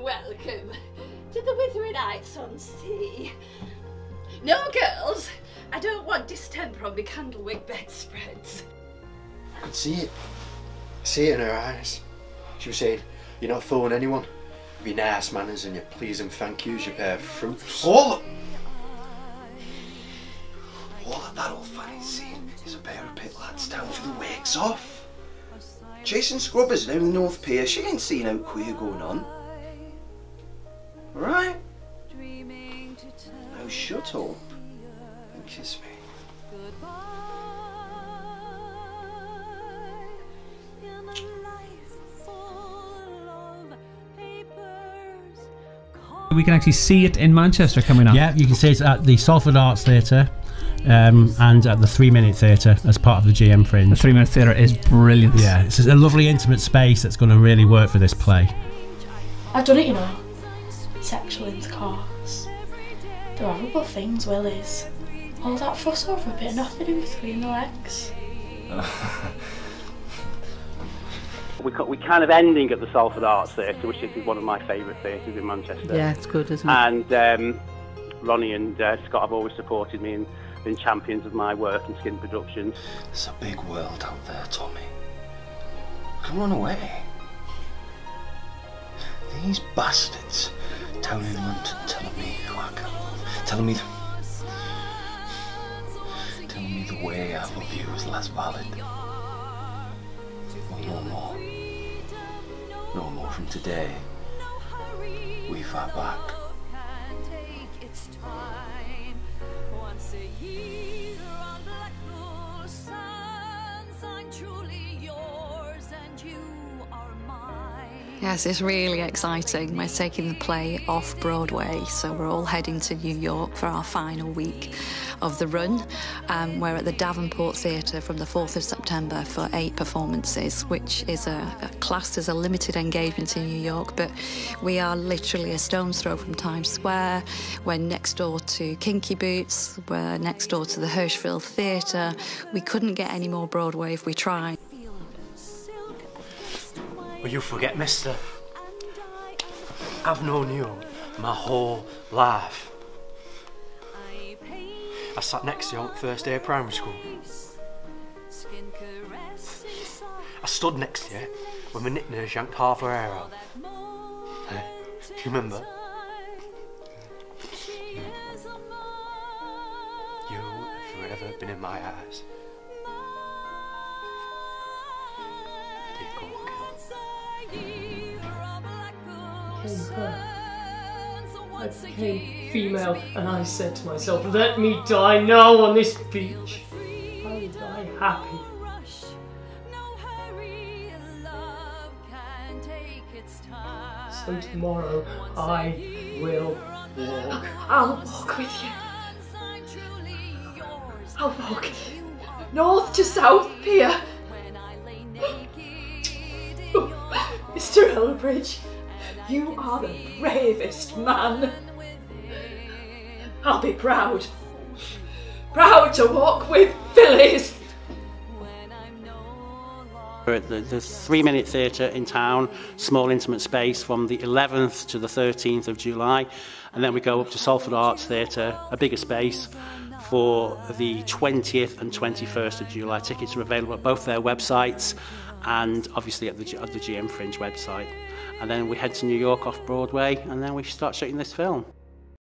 and welcome to the Withering Heights on Sea. No, girls, I don't want distemper on my candlewick bedspreads. I could see it. I see it in her eyes. She was saying, You're not fooling anyone. With your nice manners and your please and thank yous, you pair of fruits. All, all that that old fanny's seen is a pair of pit lads down for the wakes off. Chasing scrubbers down the North Pier, she ain't seen out queer going on. Right? Now shut up and kiss me. We can actually see it in Manchester coming up. Yeah, you can see it at the Salford Arts Theatre um, and at the Three Minute Theatre as part of the GM Fringe. The three minute theatre is brilliant. Yeah, it's a lovely intimate space that's going to really work for this play. I've done it, you know. Sexual intercourse. They're horrible things, Willies. All that fuss over a bit of nothing in between the legs. We, we kind of ending at the Salford Arts Theatre, which is one of my favourite theatres in Manchester. Yeah, it's good, isn't it? And um, Ronnie and uh, Scott have always supported me and been champions of my work in skin productions. It's a big world out there, Tommy. Come run away. These bastards down in London telling me who I can love, telling me, telling me the way I love you is less valid. Well, no more. No more from today. We fight back. Yes, it's really exciting. We're taking the play off Broadway, so we're all heading to New York for our final week of the run. Um, we're at the Davenport Theatre from the 4th of September for eight performances, which is a, a classed as a limited engagement in New York, but we are literally a stone's throw from Times Square. We're next door to Kinky Boots, we're next door to the Hirschfeld Theatre. We couldn't get any more Broadway if we tried. Will you forget, mister? I've known you my whole life. I sat next to you on first day of primary school. I stood next to you when my knit nurse yanked half her hair out. Eh, Do you remember? You have forever been in my eyes. I became female and I said to myself, let me die now on this beach. I will die happy. So tomorrow I will walk. I'll walk with you. I'll walk north to south pier. Mr. Elbridge, you are the bravest man. I'll be proud. Proud to walk with Phyllis. We're at the, the Three Minute Theatre in town, small intimate space from the 11th to the 13th of July. And then we go up to Salford Arts Theatre, a bigger space, for the 20th and 21st of July. Tickets are available at both their websites and obviously at the, G- at the GM Fringe website. And then we head to New York off Broadway and then we start shooting this film.